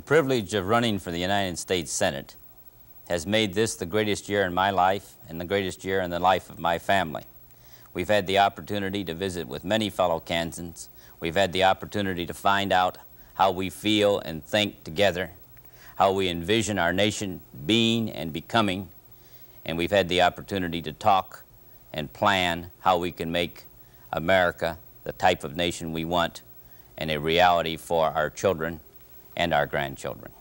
privilege of running for the United States Senate has made this the greatest year in my life and the greatest year in the life of my family. We've had the opportunity to visit with many fellow Kansans. We've had the opportunity to find out how we feel and think together, how we envision our nation being and becoming, and we've had the opportunity to talk and plan how we can make America the type of nation we want and a reality for our children and our grandchildren.